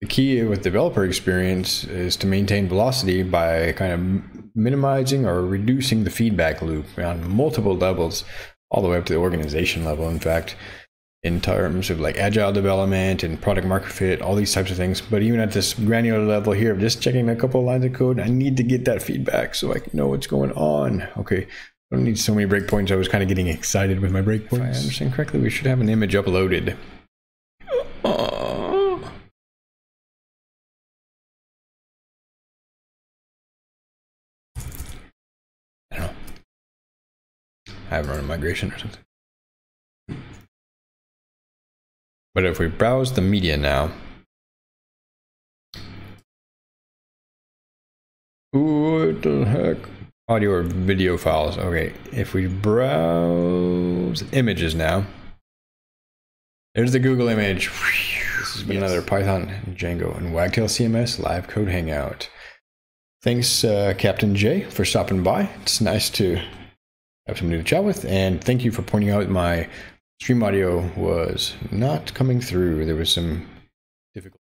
the key with developer experience is to maintain velocity by kind of minimizing or reducing the feedback loop on multiple levels, all the way up to the organization level. In fact, in terms of like agile development and product market fit, all these types of things. But even at this granular level here of just checking a couple of lines of code, I need to get that feedback so I can know what's going on. Okay, I don't need so many breakpoints. I was kind of getting excited with my breakpoints. If I understand correctly, we should have an image uploaded. I haven't run a migration or something. But if we browse the media now, what the heck? Audio or video files. Okay, if we browse images now, there's the Google image. This has been yes. another Python, Django, and Wagtail CMS live code hangout. Thanks, uh, Captain J, for stopping by. It's nice to have somebody to chat with. And thank you for pointing out my stream audio was not coming through. There was some difficult.